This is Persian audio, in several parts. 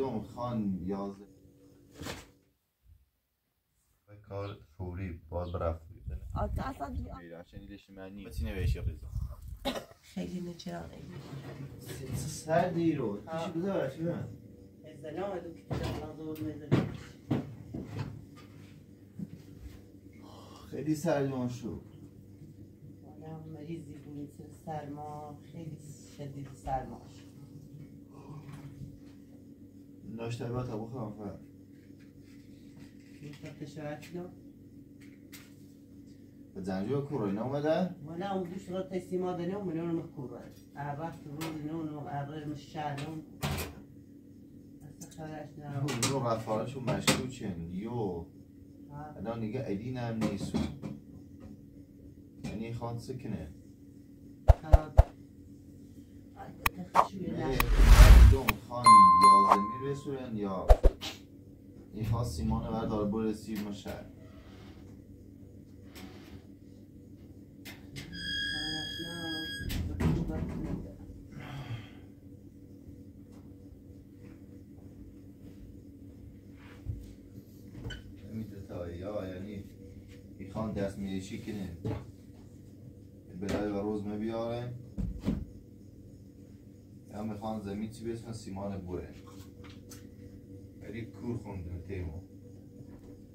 دوم خان یازده کار فوری باید برفت خیلی نچرا سردی رو چی بذار چی دو مزلام خیلی سردمان شد. مریضی بود سرما خیلی شدید سرماش ناشته با تا بخورم فقط مشتاق تشارت دو به زنجو کرونا اومده؟ وانا ودوش رو تسيما دنيا من يوم مكورة نون وقرر من الشعر نون استخرجنا اون رو رفارشون مشکوکن یو. الان دیگه ایدین هم نیست. یعنی خان سکنه نه. دوم خان یازمی رسولن یا خواست سیمان بردار برسی مشهر نمیده زمین چی بسن سیمان بوره. ولی کور خوندن تیمو.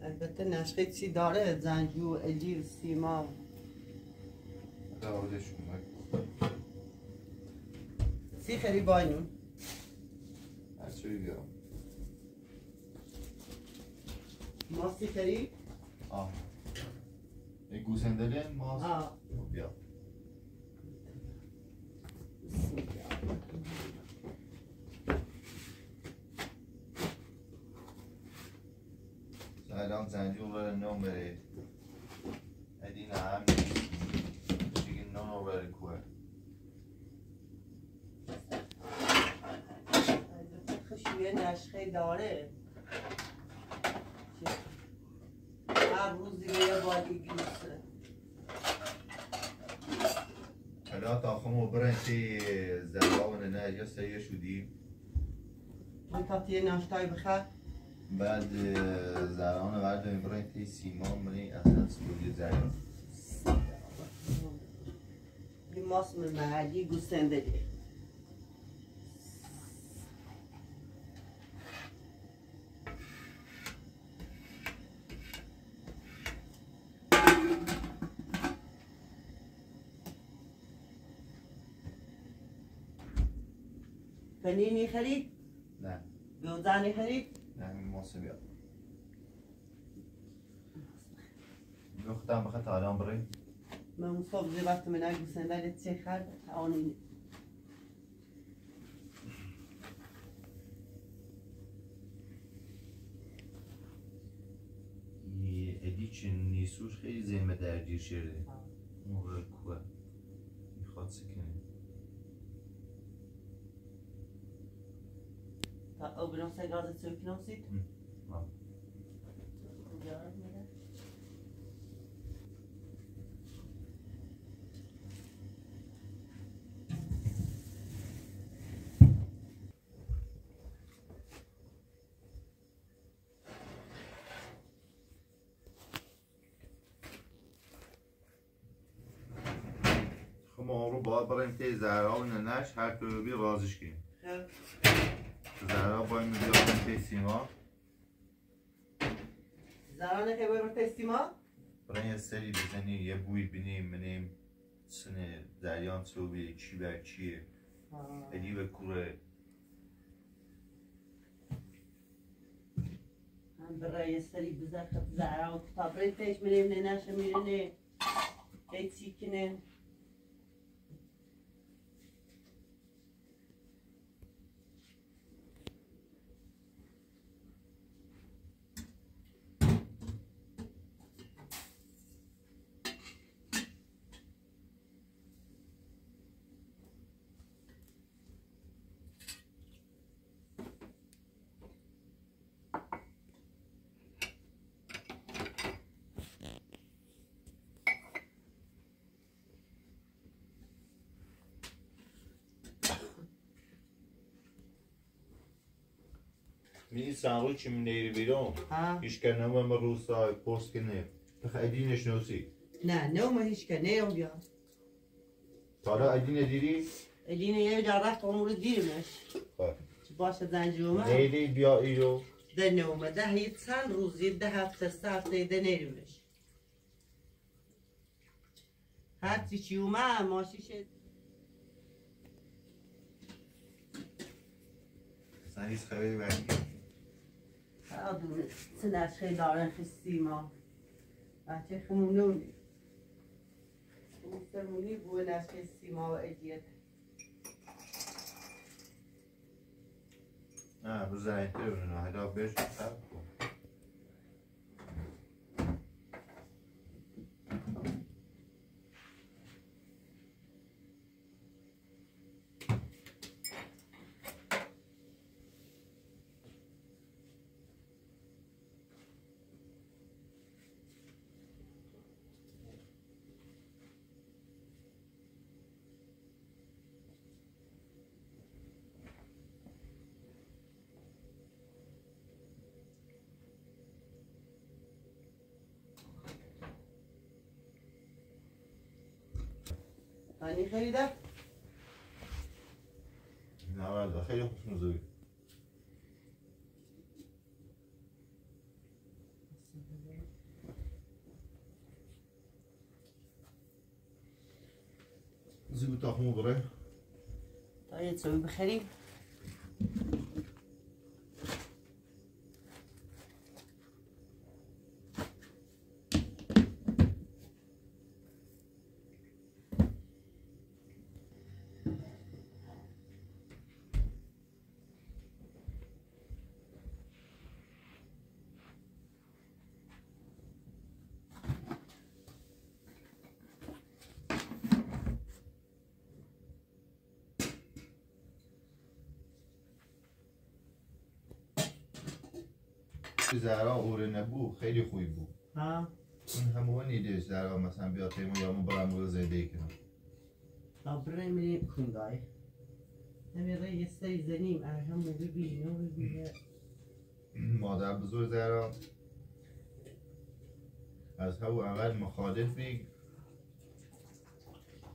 البته نشقه چی داره؟ زنجو اجیر سیما. داودشون سی خری باینون از چوی بیارم ما سی خری آه. گوسندله ماست. آه. خب بیا الان زنجون رو نوم بره ادین هم نیست دیگه نون رو بره کوه نشقه داره. هر روز دیگه یه بادی گیسه. حالا تا خمو برن زربان نه یا سیه شدی. من تاتی ناشتای بخیر بعد زربان بعد برن تی سیمان منی اصلا سلوی زربان این ماست من محلی گوستنده دی. پنینی خرید؟ نه. گوزانی خرید؟ نه این ماسه بیاد. گفتم بخواد الان بریم من مصاب زی وقت من لی خرد آنی یه ادی چه نیسوش خیلی به درگیر شده. موقع کوه می‌خواد سکنه. آه. خب ما رو باید بریم که زهرا و ننش هر که بی رازش کنیم. زهرا باید میگه که سیما زرانه که برو تستیما؟ برای یه سری بزنی یه بوی بینیم منیم سنه دریان صوبی چی بر چیه ادی به کوره هم برای سری بزر خب زهرا و کتاب رای پیش میریم نه نشه میره نه هی چی کنه می سانگوی چی منیری بیرون ها هیچ کنه و من روستا پست کنه بخ ادینش نوسی نه ما هیچ که نه بیا تالا ادین دیدی الینه یه جا رفت عمر دیرمش خب. باشه زنجی اومد نیلی بیا ایرو ده نه اومده هیچ چند روزی ده هفته سه هفته ده اومد ماشیش سن هیچ خبری بردی آدونه سنش خیلی دارن خستی ما بچه خمونونی سمونی بوه نش خستی ما و بو زنی تر بنو هدا بش سب کن هانی خریده نه والله خیلی خوش مزوی زیبو تاخمو بره تا یه چوی بخری زهرا اوره نبو خیلی خوبی بود. ها؟ اون همه نیده زهرا مثلا بیا تیمو یا مو برم رو زیده کنم تا برای میریم کندای نمیره یه سری زنیم. ببینه و ببینه مادر بزرگ زهرا از همون اول مخالفی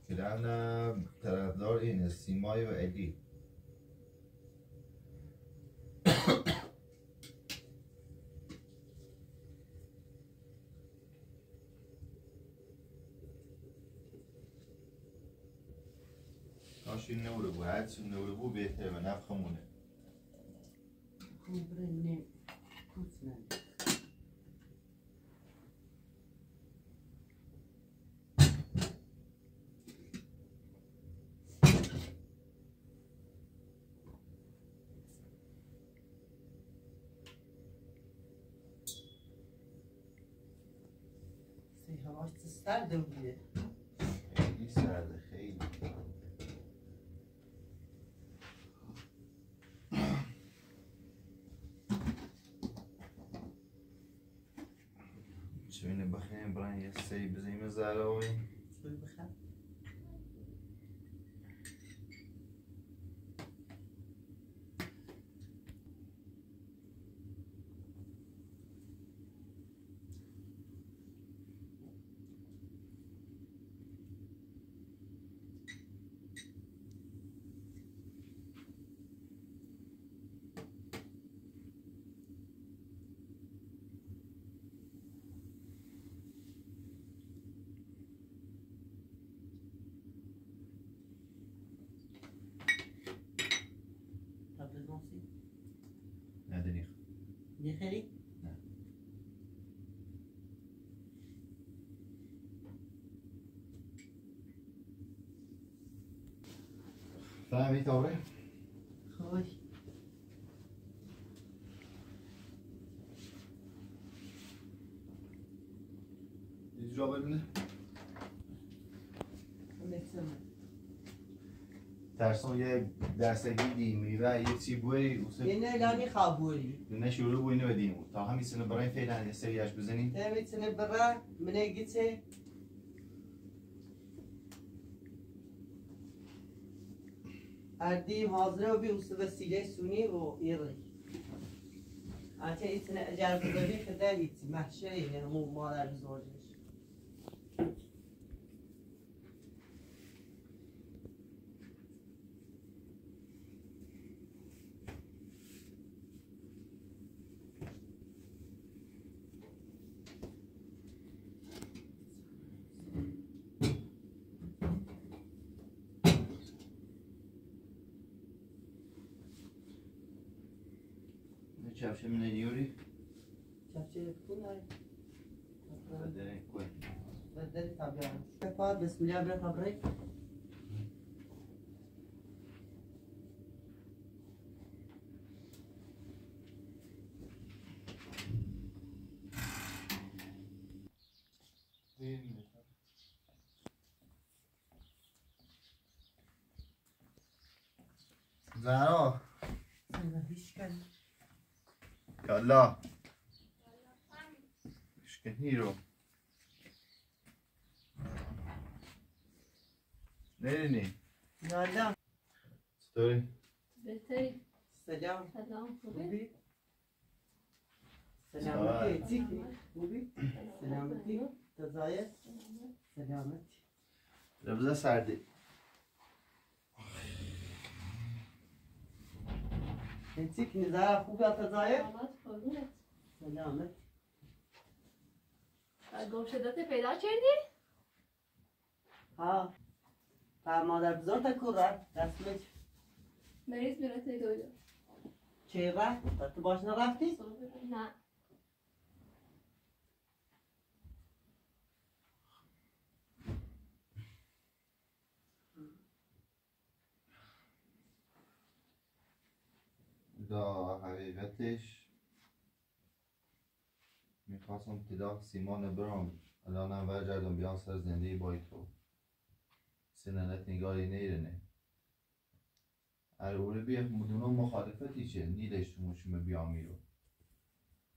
که طرفدار این سیمای و ادی کاش این نوره بود هرچی نوره بود بهتره و نفخمونه خوب برنیم کوتنن سی هواش سرده بوده خیلی سرده خیلی چونه بخیم برن یه سی بزنیم زراوی شوی یه خیلی فهمی تابه خوش ترسون یه دستگی دیمی و یه چی بوی یه نلانی خوابوری نه شروع بوی اینو بدیم. تا همین سنه برای فعلا یه سریش بزنیم. نمی‌تونه برا منه گیته اردیم حاضره و بی اصول سیگه سونی و ایری آنچه ایتونه اجار بزرگی که در ایتی محشه اینه همون مادر بزرگش Ne çavşe mi ne diyor? چفچه کنه Bedene koy. بدل طبیعت بپا بسم الله بر خبری زهرا هیچ کن کلا اشکنی رو نرینی یالا ستوری بهتری سلام سلام خوبی؟ خوبی سلامتی چیکی خوبی سلامتی تزایه سلامتی سردی چیکی نزاره خوبی تزایه سلامت قربونت سلامت گم شدت پیدا کردی؟ ها تا مادر بزرگ تکور رسمش مریض میرت دویدو چه رفت تو باش نرفتی نه دا حقیقتش می‌خواستم تلاق سیمان برام. الانم برگردم بیان سر زندگی بای تو. سننت نگاهی نیرنه. ار اوره بیه مدونو مخالفتی چه نیدش تو مشمه بیام میرو.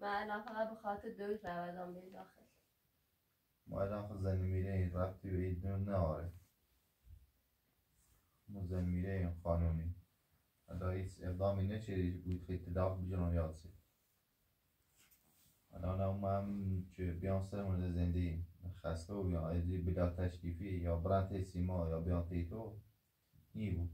من الان فقط به خاطر دوید روزم به داخل. ما الان خود زنی میره این رفتی به این دون نهاره ما زن میره این قانونی الان هیچ اقدامی نچه بود خیلی تلاق بجنون یاد سی الان هم که بیان سر مورد زندگی خسته و بیان ایدی بلا تشریفی یا برند سیما یا بیان تیتو نی بود.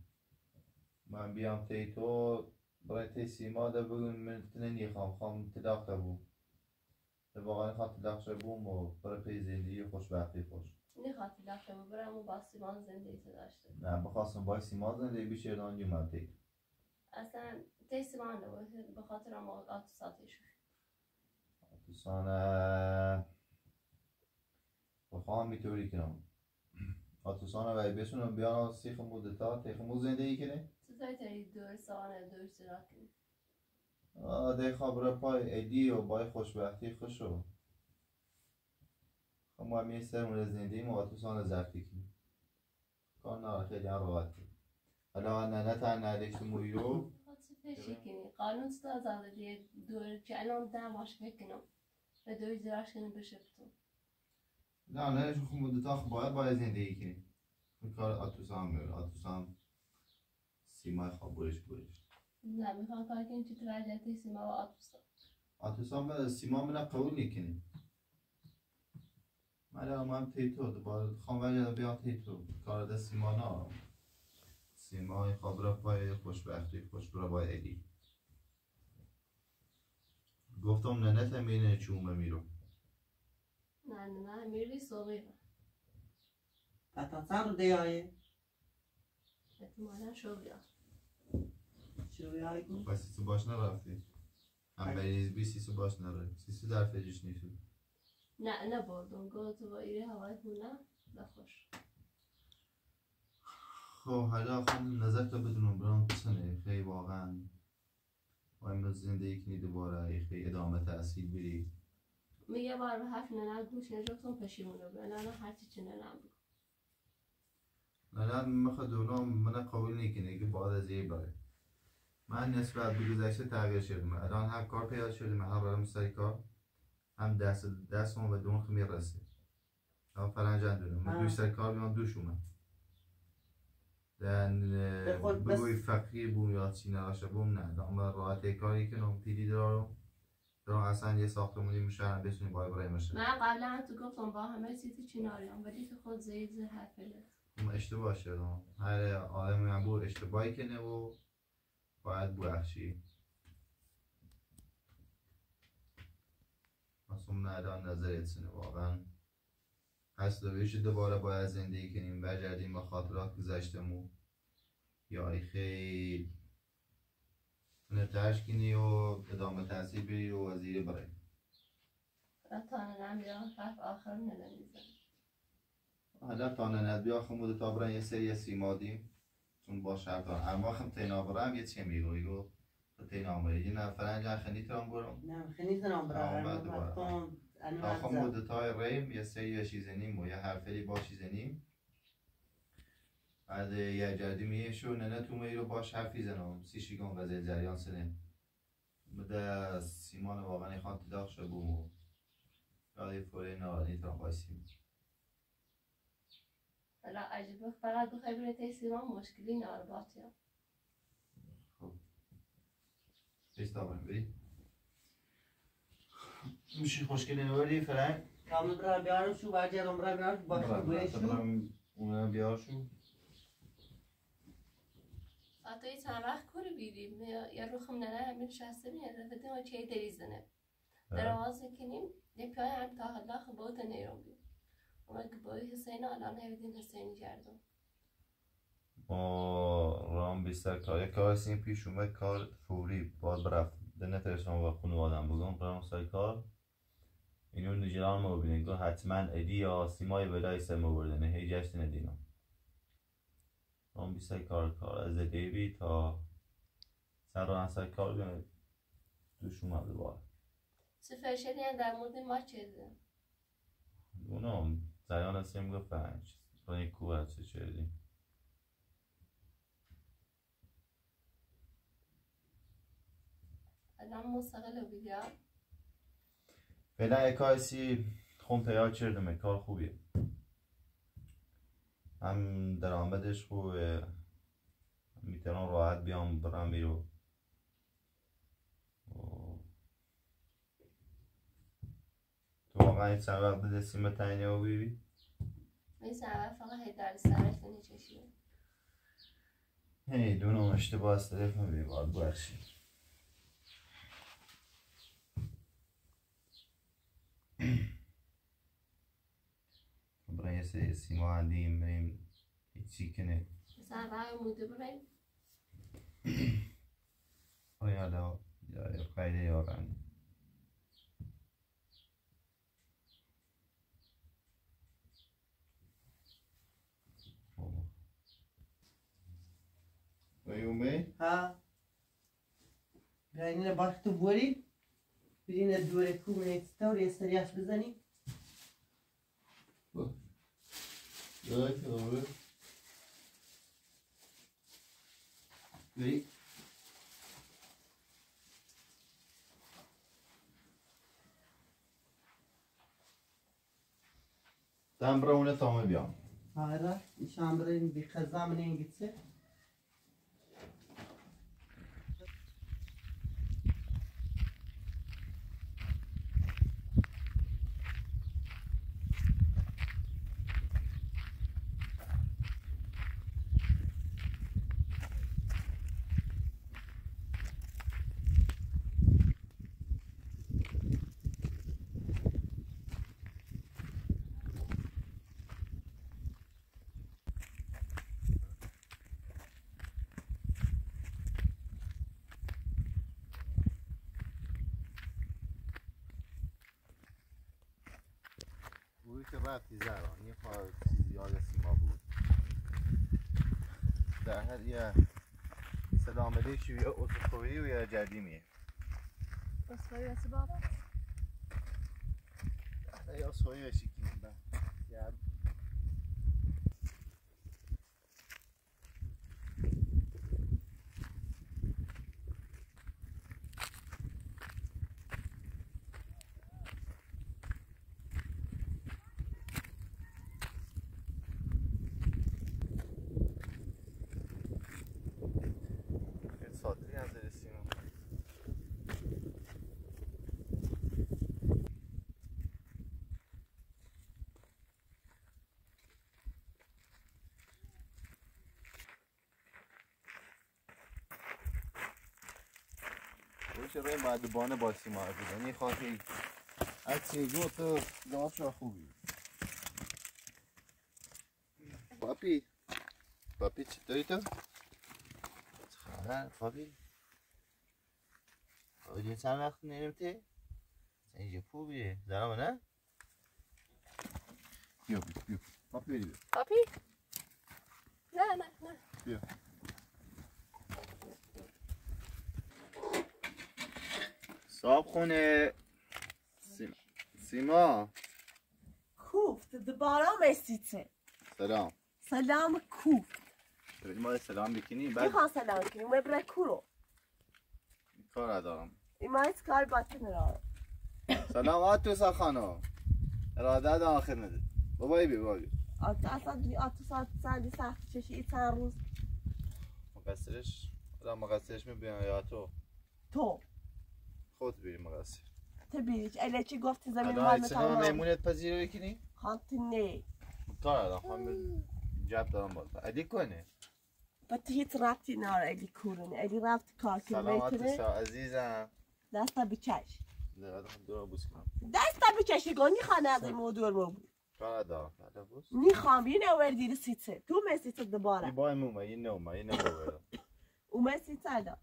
من بیام تیتو برای سیما ده بگون من تنینی خام خام تلاق ده بود. ده واقعا خواه شه بوم و برای پی زندگی خوشبختی خوش. نخواد تلاشم برم و با سیمان زندگی تو داشته. نه بخواستم باید سیما زندگی بیشه دان من تیتو. اصلا سیمان نبود. به خاطر هم آت ساتش آتوسانه بخواهم میتوری کنم آتوسانه وی بسونم بیان سیخ مدتا تیخ مو زندگی کنه تو تایی دور سوانه دور سرا کنی آه ده خبر پای ایدی و بای خوشبختی خوشو خب ما همی سر مورد زندگی ما آتوسانه زرفی کنیم کار نه خیلی هم راحت. حالا نه نه تن نداشت موی رو فشی کنی قانون ستا زادگی دور که الان دماش بکنم و دور زراش کنی بشه بتون نه نه چون خب مدتا خب باید باید زندگی کنیم این کار آتوسان میره. آتوسان سیمای خواب برش برش. نه می‌خوام کار کنیم که تو رجعتی سیما و آتوستا آتوسان به سیما من قبول نکنیم من هم هم تیتو دوباره خوام وجه بیان تیتو کار دست سیما نه سیما خواب را پای خوشبختی خوش بای ایدی گفتم نه نه تمینه چومه میرو نه نه نه میری صغیره پتاسان رو دیایه احتمالا بیایی کن پس سیسو باش نرفتی؟ هم بریز بی سیسو باش نرفتی. سیسو در فجش نیست نه نه بردم. گو تو با ایره هوای بونه بخوش خب حالا خود نظر تا بدونم برام چنه؟ خیلی واقعا. و امروز زندگی کنی دوباره خیلی ادامه تحصیل بری می یه بار به حرف ننه گوش نجفتم پشیمونه به ننه هرچی چه ننم بگو. نه می‌خواد اونم من قبول نکنه که بعد از یه من نسبت به گذشته تغییر شدم. الان هم کار پیدا شدم هم برام سری کار هم دست دستم و دون خمیر رسید هم فرنجان دونم من. دوش سر کار بیان دوش اومد. دن بس- بگوی فقیر بوم یا چی نراشه بوم نه. دام راحت کاری کنم پیری دارم اصلا یه ساختمونی میشه هم بتونی باید برای باشه من قبلا هم تو گفتم با همه سیتی چیناریان ولی تو خود زید زیر حرفلت اون اشتباه شد. هر آدم هم بود اشتباهی کنه و باید ببخشی. اصلا الان نظرت سنه واقعا. هست دویش دوباره باید زندگی کنیم برگردیم با خاطرات گذشتمون یا ای خیلی ترش کنی و ادامه تحصیل بری و وزیر برای. و تا نمیرم حرف آخر نمیزن حالا تا نند بیا خمود تا برن یه سری سیما دیم چون با شرط اما خم تینا برم یه چه میگو ایگو تینا بری یه نفر انجا خنی ترام برم نه خیلی زنم آمد تا انا خمود تا ریم یه سری چیزنیم و یه حرفلی با چیزنیم بعد یه جدی میه شو نه تو میرو باش حرفی زنم سی شیگان غزل جریان سنه. بده سیمان واقعا خان تداخ شو بومو یادی فوری نارانی ترام بایسیم حالا عجبه فقط بخوای بره تیسیمان مشکلی نارباطی هم پیستا بریم بری. میشه خوشگلی فرنگ؟ کامل برای بیارم شو برگردم برای بیارم باشه بویشو اونم بیار شو. حتی چند وقت کوری بیریم یا روخم ننه همین شسته میاد رفته ما چه دریزنه. در آواز کنیم یه پیای هم تا حالا خبوت نیرم بیم. که بای حسین الان هیدین حسینی کردم ما رام بیستر کار یک کار سیم پیش اومد کار فوری باید برفت. ده نترسم و خونو آدم بگم برام سای کار. ما ببینید. گفت حتما ادی یا سیمای بدای سم بردنه هی جشت ندینم رام بیستر کار کار. از دیوی تا سر سای کار دوش اومده باید سفرشلی هم در مورد ما چیزه اونم زیان سیم گفت پنج. با یک کوه چه چردیم. الان مستقل ویدیو فعلا اکایسی خون پیاد چردمه کار خوبیه. هم درآمدش خوبه. می‌تونم راحت بیام برم بیرو تو واقعا این چند وقت بده سیم تنیه و بیبی این سبب فقط هی در سرش نچشیه هی دونم اشتباه از طرف می باید برای یه سری سیما هندیم بریم هیچی کنه مثلا رای موده بریم آیا یا قیده یارن Bayume? ها بیاین باش تو بوری برین دوره کومه ستور یه سریاش بزنی. Doğru. Bey. Ben Brown'e tamam بیام آره نشان برین بی خزام نین گیتسه بوی که رفتی زران این کار چیزی یاد سیما بود. در هر یه سلام علیکم یا اتوکوی و یا جدیمیه. بس واسه بابا؟ یا سوی بشی کنیم یا خاطری هم زیر چرا این بعد با سیما بوده خواهی؟ از سیگو تو جواب خوبی پاپی، پاپی چطوری تو؟ خبر پاپی پاپی چند وقت نمیته؟ اینجا خوبیه زنامه نه؟ بیا بیا بیا. پاپی بری. بیا پاپی نه نه. نه صاحب خونه. سیما. سیما. کوفت دبارا مسیته سلام. سلام کوفت. ما سلام بکنی بعد می‌خوام سلام کنیم و برای کورو کار ندارم. ایما از کار باطن را. سلام آتوسا خانم. اراده دا آخر نده. بابایی بی بابایی آتا اصلا آتا ساعت سندی سخت چشی ای چند روز. مقصرش؟ آدم مقصرش می‌بینم یا تو؟ تو. خود بیری مقصر. تو بیریش اله چی گفتی؟ زمین الان مال سلام می‌تونم میمونت پذیره بکنی؟ خانتی نه کار ندارم خواهم جب دارم باز علی کنه تو هیچ رفتی نار الی کورونه الی رفت کار که سلام می‌تونه آتوسا عزیزم دستا بچش دستا بچشی گو نیخوانه از این موضوع رو بود بعد نیخوام یه نور دیری سیته تو مسیته این دباره بای موما این نوما این نوما او مسیته دا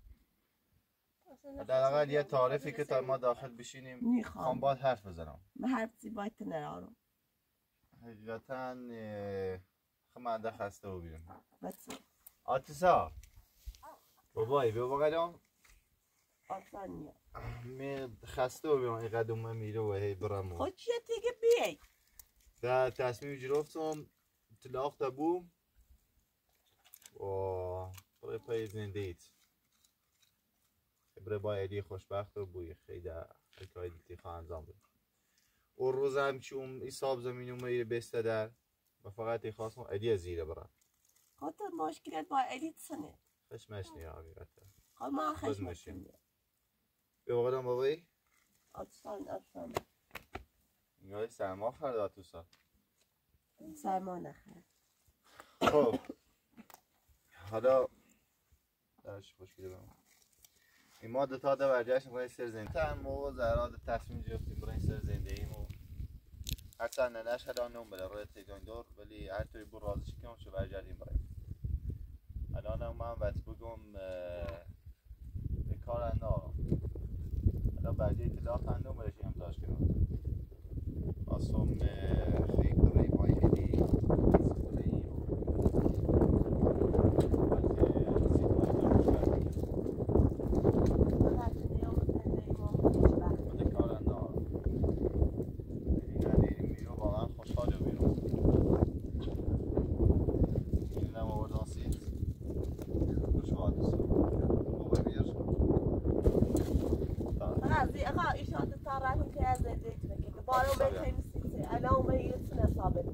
حداقل یه تعارفی که تا ما داخل بشینیم خواهم نیخوام باید حرف بزنم من هر چی باید نرارم حقیقتا خب من ده خسته و بیرم بس آتیسا. بابایی بیا بقیدم آسان نیا می خسته و بیرم این قدم میره و هی برم و خود چیه تیگه بیای. در تصمیم گرفتم تلاق تا بوم و برای پای زنده ایت برای با ایدی خوشبخت و بوی خیلی حکای دیتی خواه انجام بود اون روزم که اون ایساب زمین اون میره بسته در. و فقط ای خواستم ایدی زیره برم. خود مشکلت با الیت سنه خشمش نیه حقیقتا خود ما بد خشم ماشین. سنه بیا بقیدم بابایی آتسان آتسان اینگاه سرما خرد آتوسا سرما نخیر خب حالا درش خوشگله بمون این ما دو تا ده برگشت برای سر زنده تن مو زراد تصمیم گرفتیم برای سر زنده ایمو هرچند ننش الان نوم بله روی تیگان دار ولی هر توی بر راضی شکنم چه برگردیم برای الان هم وقت بگم اه، به کار اندارم الان بعدی اطلاع اندام برشی هم داشت خیلی برای بای هدی غازي اغا ايشات الطارات كي از ديت لك بارو بيت نسيت انا وما يتسنى صابت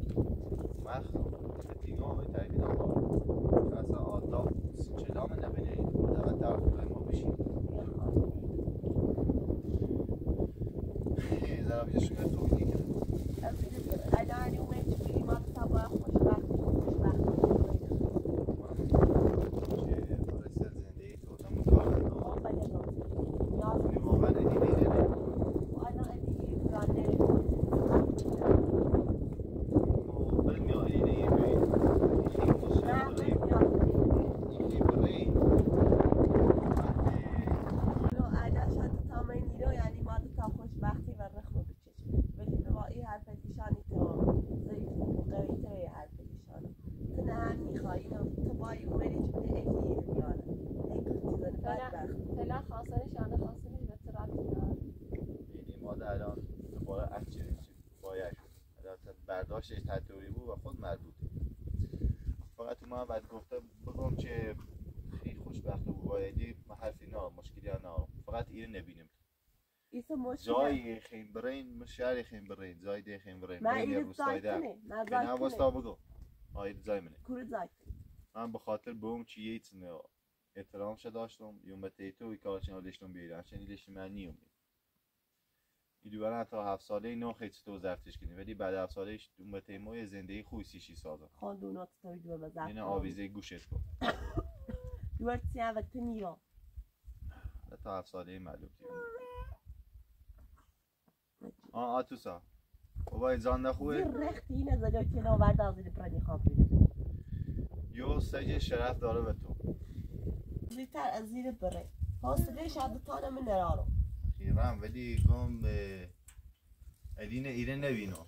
انا اني وما يتسنى ما تصابا خوش بخت خوش بخت وانا اني راني لو انا شات تامين لو يعني ما تا خوشبختی و رخم بچش ولی به واقعی حرف دیشانی تو ضعیف و قوی تری حرف دیشانی تو نه هم میخوایی تو بایی اومدی چه به ایدی بیاره ای کتی زن بدبخت فعلا خواستنش یا نخواستنش به تو ربطی نداره. الان دوباره اکچری باید شد البته برداشتش تطوری بود و خود مربوطه فقط تو من بعد گفته بگم که خیلی خوشبخت و بایدی من حرفی نه مشکلی نه. فقط اینو نبینیم. جای خیم برین شهر خیم برین جای ده خیم برین. من برین ایده روستای ده زایتونه من نه واسطه زایتونه بگو. آید زای منه. کور من به خاطر اون چی یه نه احترام داشتم یوم به تیتو ای کارچن لشتم بیرم چون لشت من نیوم ایدو برن تا هفت ساله نو خیلی تو زفتش کنی ولی بعد هفت اون به تیمو یه زندگی خوی سیشی سازم خاندونات تاوی دو بزرگ این آویزه گوشت کن دوار سیان و تنیو تا هفت ساله معلوم آه آتوسا. بابا زانده خوبه؟ زیر رختی اینه زجا کلا ورد از این پرانی خواب بیده یو سگ شرف داره به تو. زیتر از زیر بره حاصله شاید تانه من نرارو. خیرم ولی گم به الین ایره نبینو.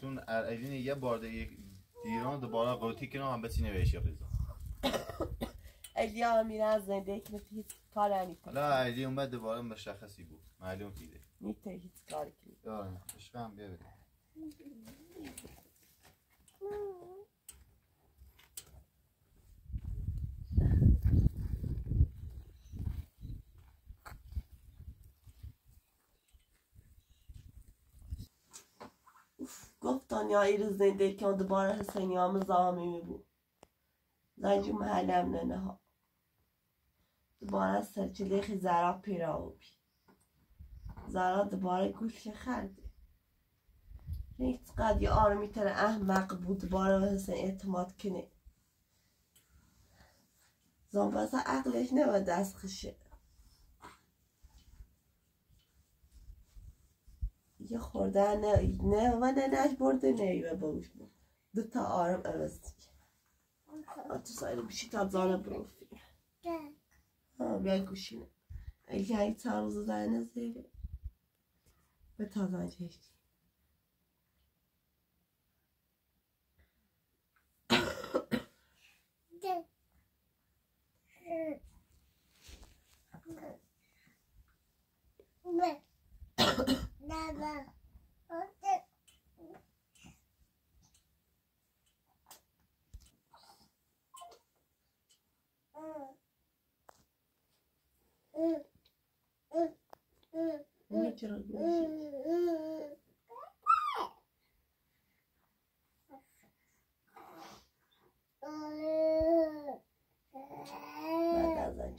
چون الین یه بار دیران دوباره قوتی کنم هم بسی نویشی ریزا الیا میرن زنده که مثل هیچ کار حالا ایلی اومد دوباره مشخصی بود. معلوم کیده نیت هیچ کاری کنی. دارم عشقم بیا بده گفتن یا ایر زنده که اون دوباره حسینی هم زامی می بود زنجو محلم نه ها. دوباره سرچله خی زرا پیرا بی. زرا دوباره گوش خرده. نیت قد یه آرمی تر احمق بود دوباره حسین اعتماد کنه. زنبازا عقلش نباید دست خشه یه خورده نه نه و نه نش برده نه و باوش بود دو تا آرم عوضی تو سایل بشی تا زانه بروفی. ها بیا گوشینه اگه های تا روز زنه زیره. به تا زنه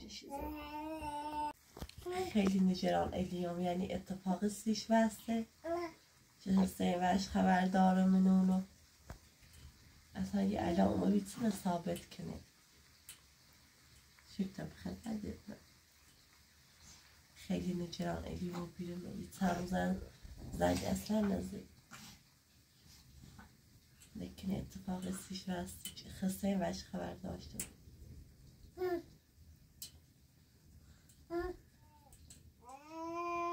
چیزه خیلی نگران الیوم یعنی اتفاق سیش بسته چه حسین وش خبر داره اونو. اصلا یه الان ما می‌تونه ثابت کنه شکتا بخیر خیلی نگران الیوم بیره میگی چند زن زنگ اصلا نزد لیکن اتفاق سیش چه حسین وش خبر داشته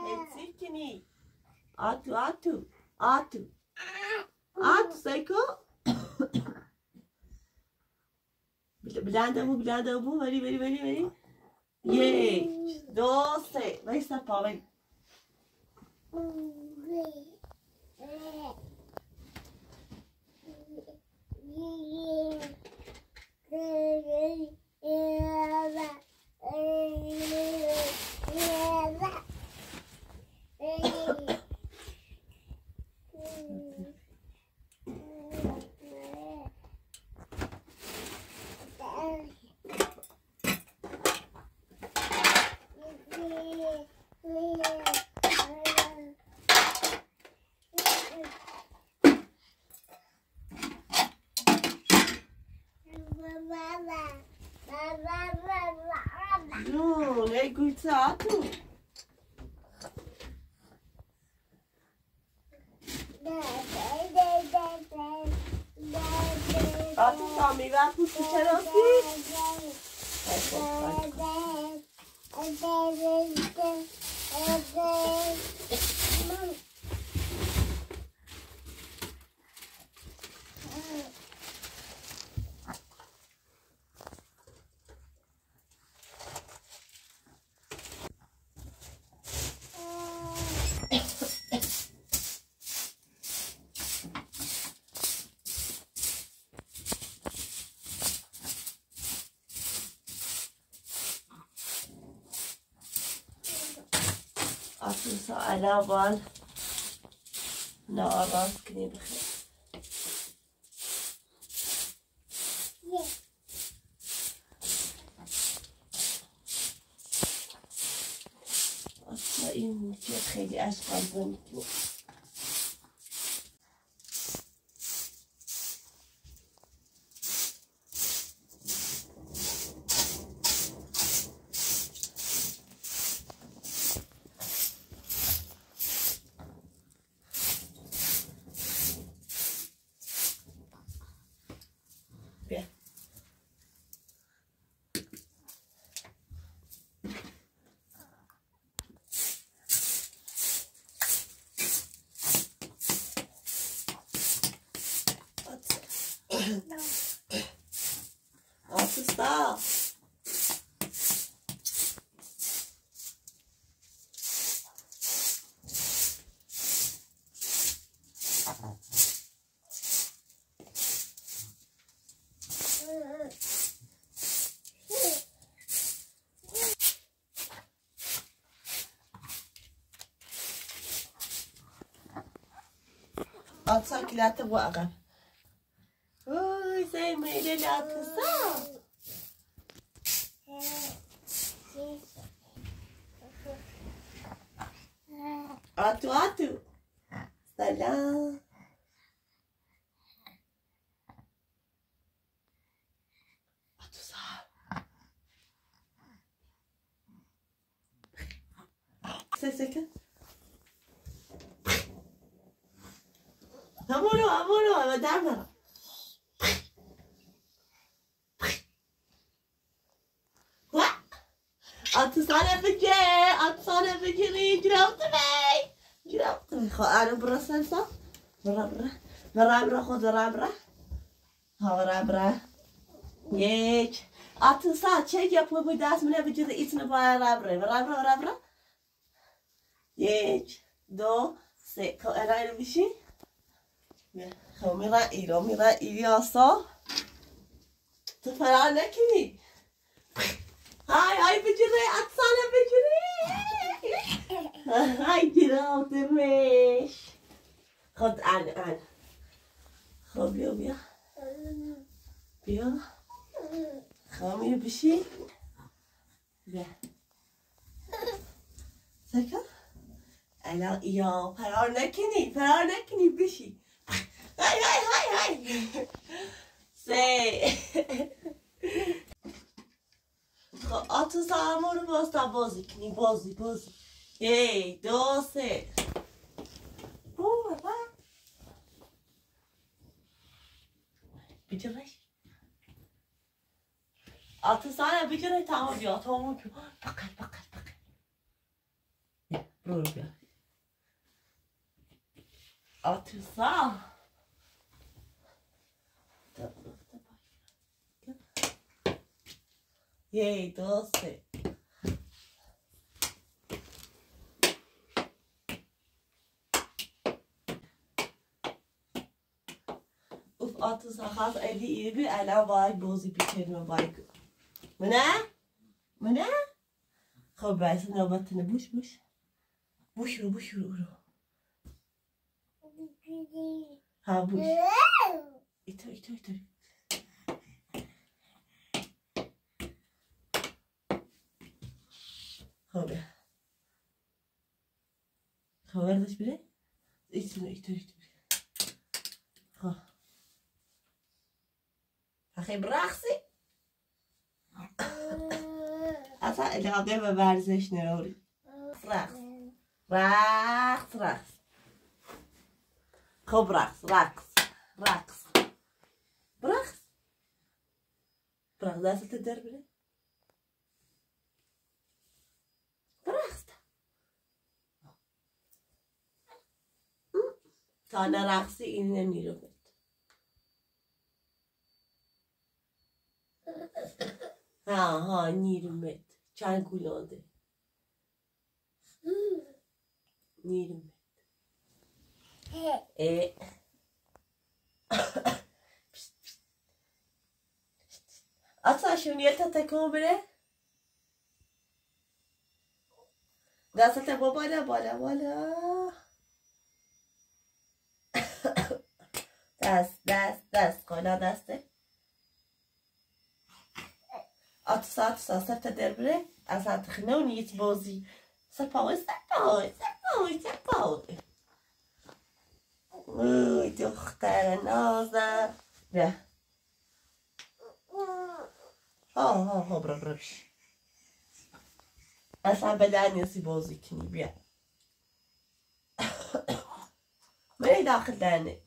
Helsinki. Atu, atu, atu. Atu, Seiko. بلنده بو بلنده بو ولی ولی ولی ولی یک دو سه ویسا پا على بال نعرف كني بخير. 맛있어. Outside, let the water. زي ما برا برا ها يج اتصال شيء يا بوي داس من بجري ايتنا برا برا برا برا برا برا يج دو سه. خو انا بشي خو میرا ایرو میرا ایلیاسا. تو فرار نکنی. های های بجره اتصانه بجره های جراو درمش خود ان ان خب بیا بیا بیا خب میره بشی بیا سکر الان یا فرار نکنی فرار نکنی بشی های های های های سه خب آتو سلام رو باستا بازی کنی بازی بازی یک دو سه بیجرش آتو سلام بیجره تمام بیا تمام بیا بقل بقل بقل بیا برو بیا 60, 50, 20, 50 بايك بوزي بيتين بايك منى منى خب بس نوبتنا بوش بوش بوشرو بوشرو قولوا ها بوش اتو اتو اتو خب خب اردش بره اتو اتو اتو ها اخی برقصی اصلا علاقه به ورزش نداری رقص. رقص رقص. خب رقص رقص رقص. برقص برقص دستت در بره. برقص تا نرقصی این نمیره. ها ها نیرمت چند گولاده نیرمت اه اصلا شونیت تکون بره دستت با بالا بالا بالا دست دست دست کلا دسته Atsa atsa sefte derbire az hat khnon yit bozi سپاوی سپاوی سپاوی سپاوی اوی دختر نازم بیا آه آه برا اصلا به دنیاسی بازی کنی بیا بری داخل دنی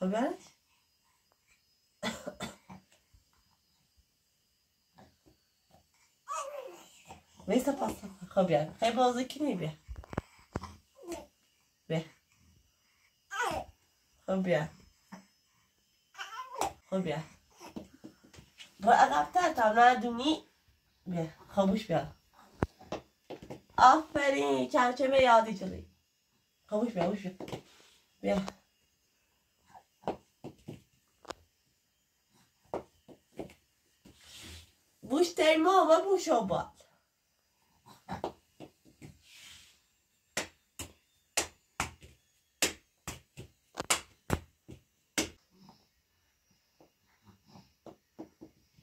خبرش Vista passa. Hej, bara så kniv. Ve. خب بیا. خب بیا. برو عقبتر تا ندونی بیا. خاموش بیا. آفرین. چمچمه یادی جلی خاموش بیا خاموش بیا. بیا. تیمو و بوشو باد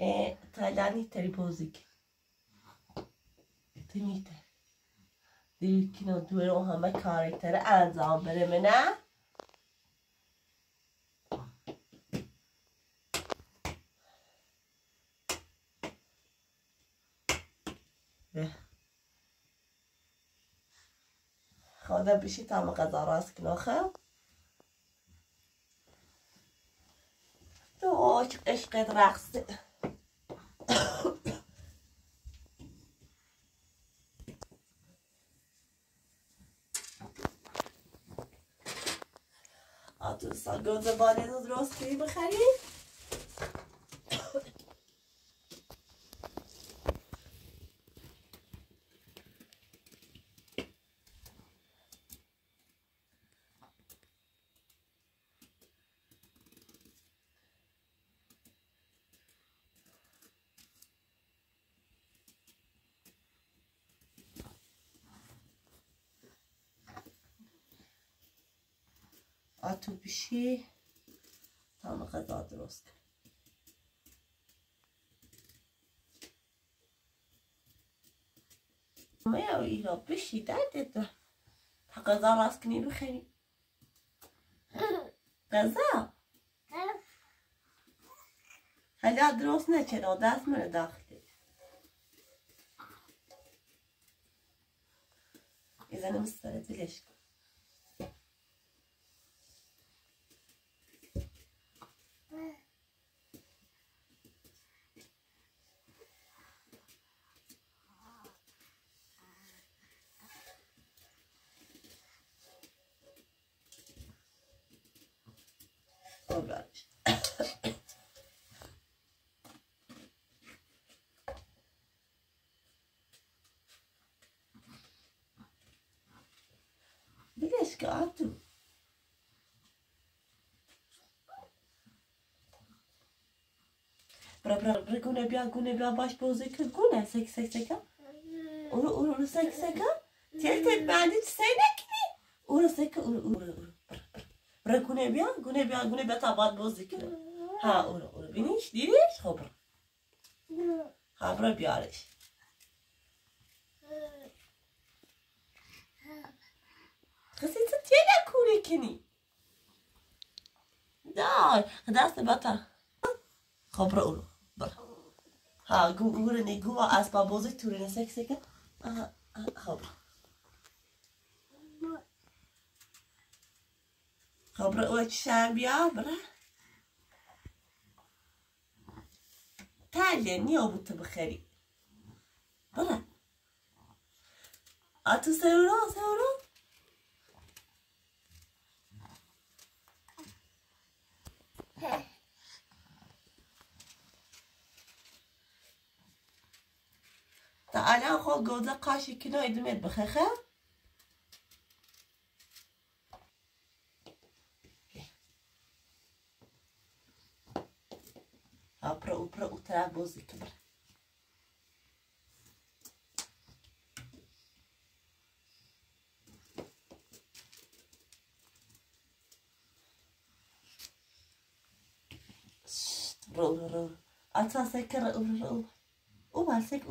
e Tayland'i teripozik. Timite. دیگه که دور اون همه کارکتر انجام بره نه خدا بشی تا غذا راست کناخه تو عشقت رقصه دوستان گوز باله رو درست کنی بخرید تو بشي. هم غدا درست کن ما يا ويلا بشي تعدد. غدا راسكني بخير. غدا هلا دروسنا كده داس من داخلي. إذا أنا مستعدة ليش؟ Where? Bra bra bra gune bia gune bia baş bozu kı gune sek sek seka. Uru uru uru sek seka. Tel tel bandi senek ni. Uru seka uru uru uru. برا گونه بیا گونه بیا گونه بیا تا بعد بازی کنه ها اونو اونو بینیش دیدیش خب برا ها برا بیارش خسی تو تیه نکونه کنی دای دست بطر خب برا برا ها گو گوره نی گو اسباب بازی توره نسک سکه خب برا خب رو چشم بیا برا تالیه نیا بود تو بخری الان خود گوزه قاشی کنو ادومت بخخه اقرأ اقرأ تلعب بوز كبر رو رو رو أطلع سكر رو رو أوبا سك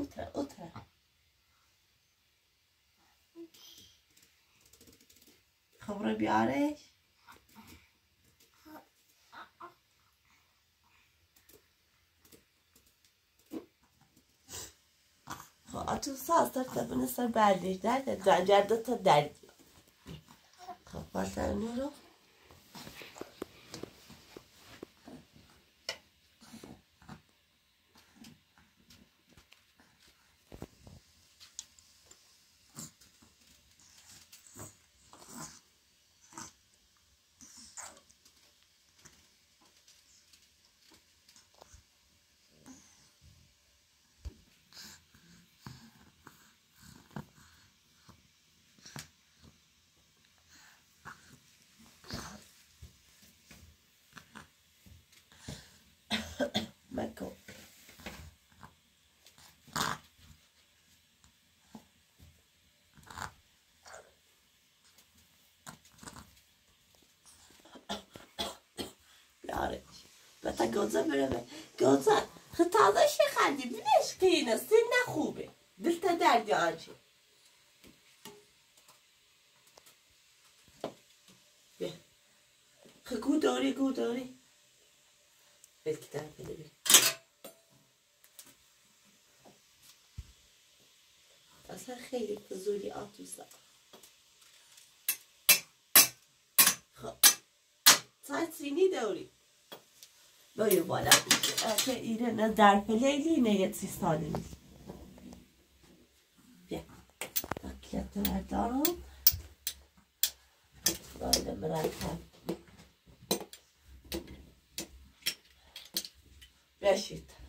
بیارش؟ خب تو ساز تا کتابونه سر بردیش درده دنجر دوتا دردی خب باز رو گوزه بره گوزه خب تازه شی خندی؟ بینش که اینه سن دلتا دردی آنچه خب گو داری گو داری. بلکی در بده بیر اصلا خیلی فضولی آتوسا خب. ساعت سینی داری. باید بالا. که نه در پلیلی نه یه سیستانه نیست. بیا. باکیت بردارم. باید مرتب بشید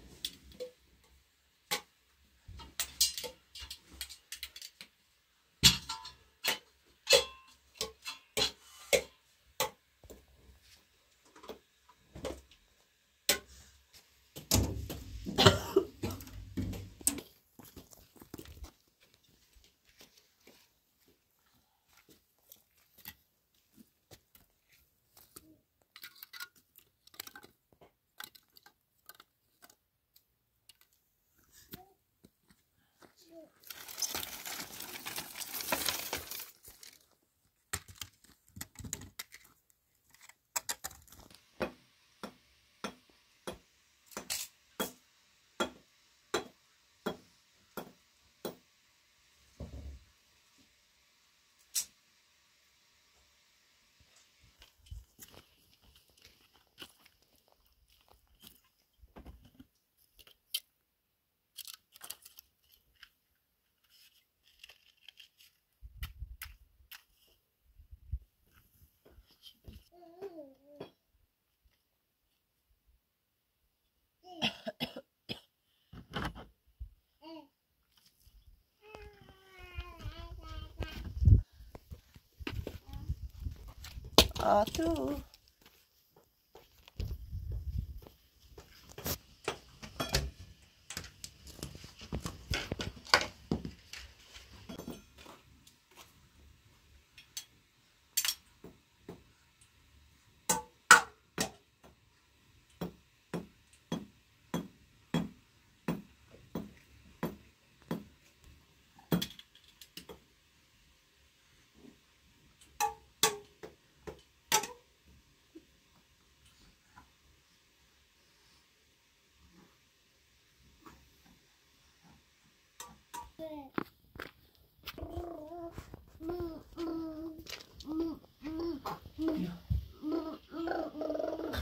آتو خب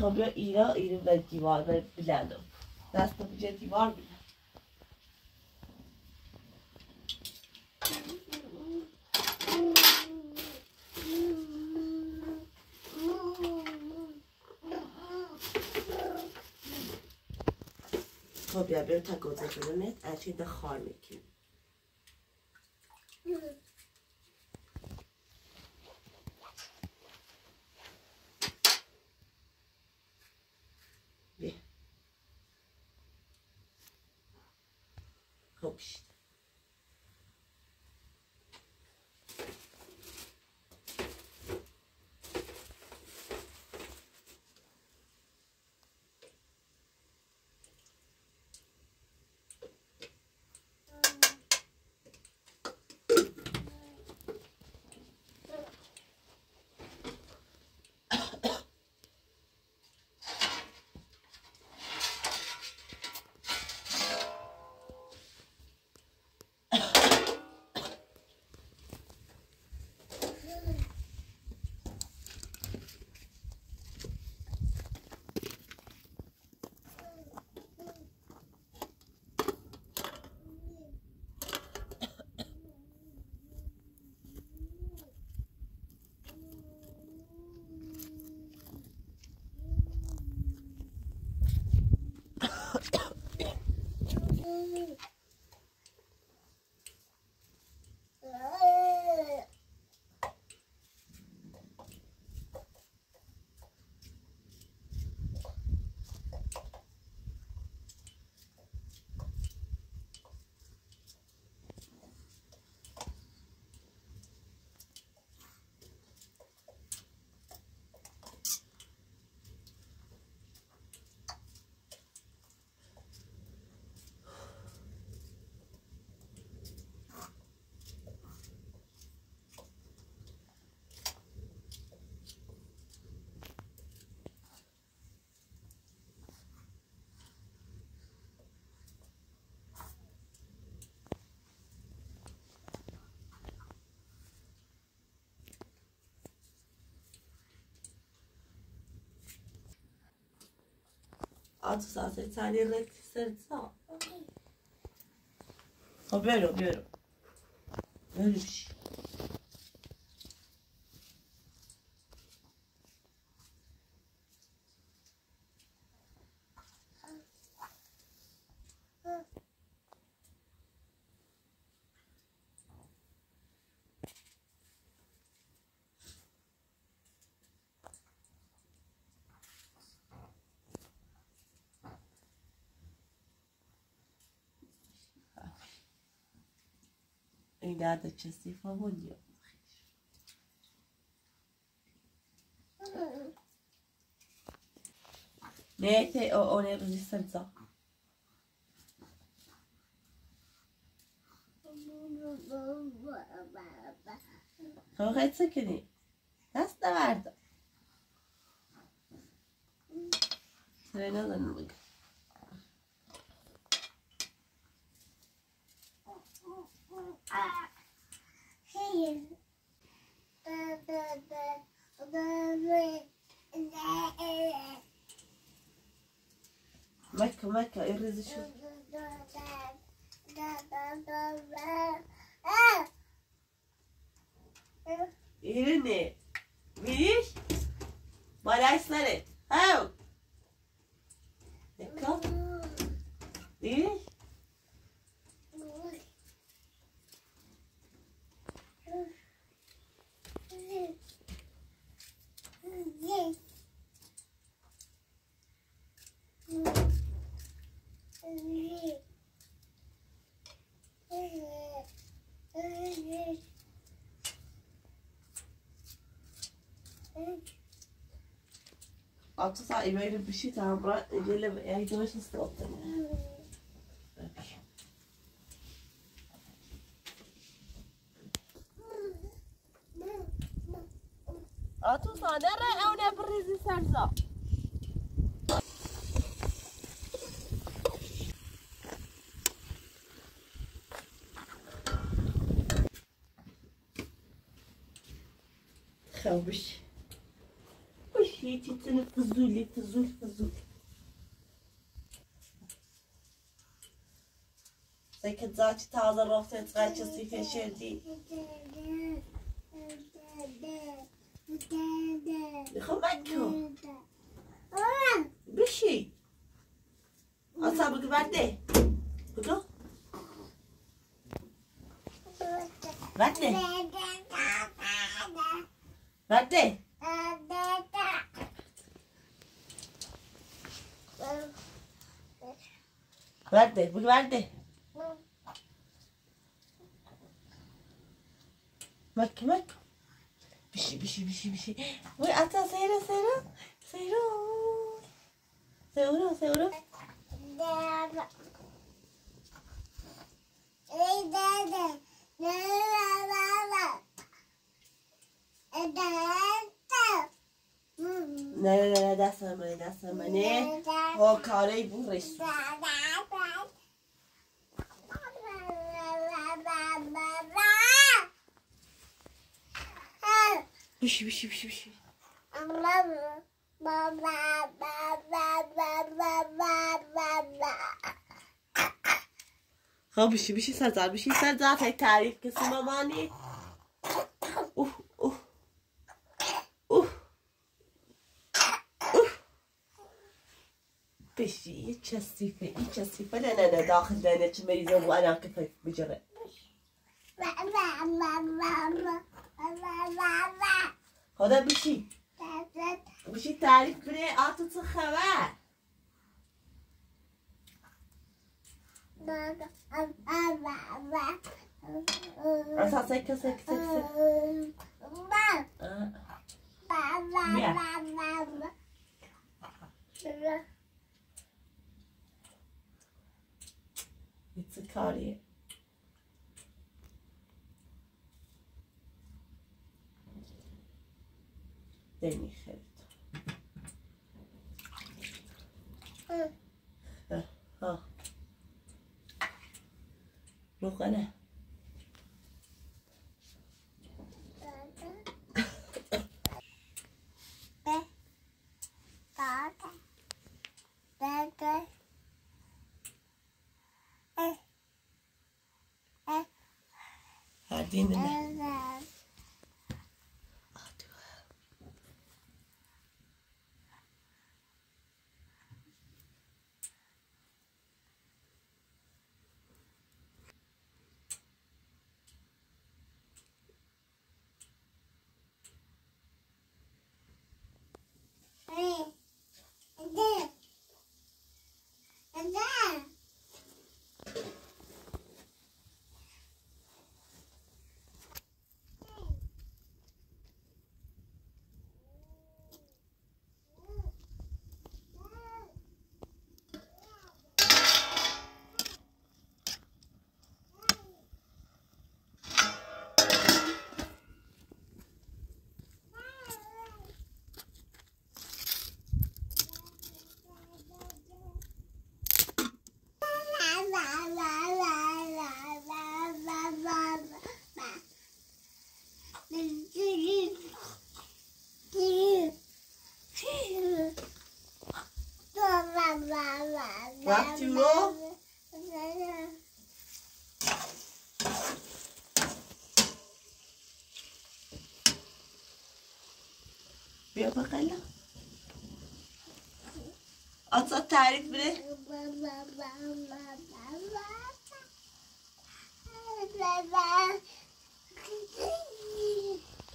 یا اینا اینو به دیوار بلندم دست به دیوار بلند خب بیا بریم تا اچه ده خار می‌کنیم host. 6 salse senza. Ovvero, vero. Vero. خب برو برو بشي Obrigada, tia Cifa Rolho. Niente o, o ne resistenza. Kan rätt tycker ni? Nästa Mecca, Mecca, erezi şu. Elini. Bir. Balayçları. Hav. Mecca. Bir. أو إيميل بشي بشتاء عمره يقول يعني za ci taza roftet za ci. نه نه نه دست منه دست منه ها کاره بون بشی بشی بشی بشی. خب بشی بشی سرزار بشی تک تعریف کسی مامانی بشي تشسيفة اي تشسيفة لا لا لا داخل لنا تميزة وانا كيف بجري هذا بشي بشي تعرف بني عاطت خبر؟ عسى سك سك سك سك. It's იციქარიე დემიხევით ჰა მოყანა Okay. ها روح انا Bye. کردین نه وقتی رو بیا بقلا آتا تعریف بده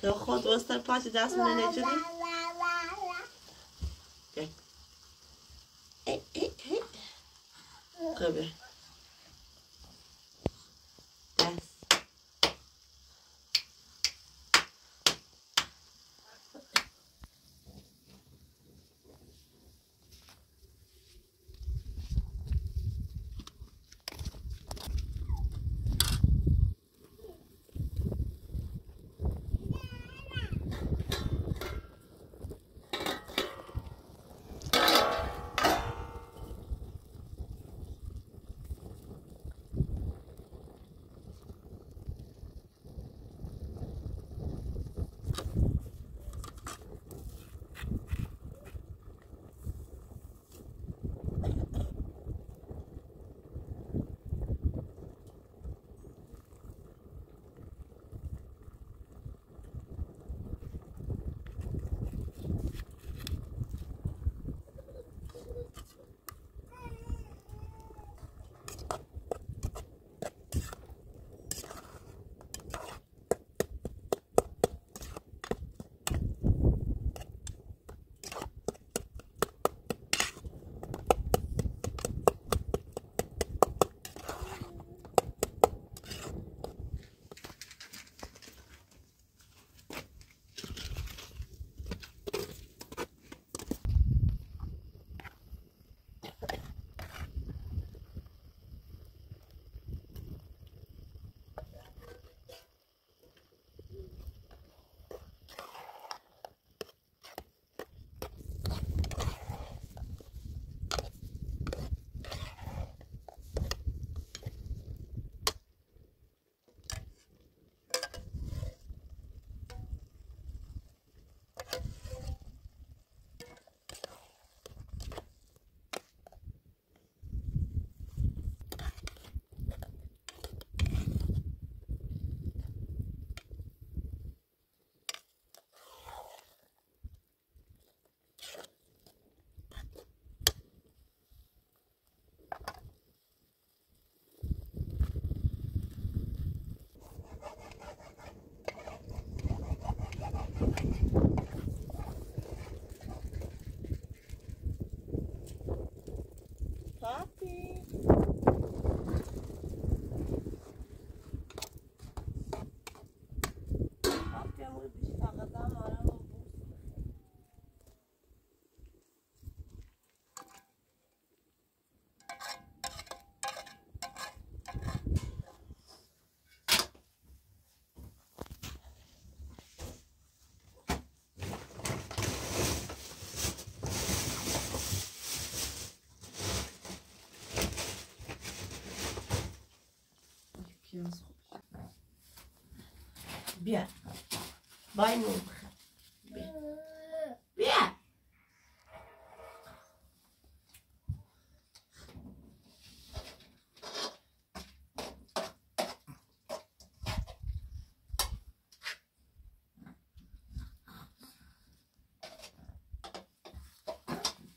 تو خود وستر پاچه دست منه نجوری ای Yalnız Bia. Bayno. Bia. Bia.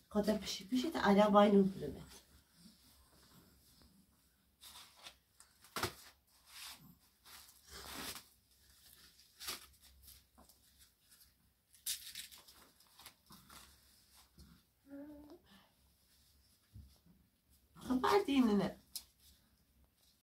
Kadar pişir pişir de ala bayno bile.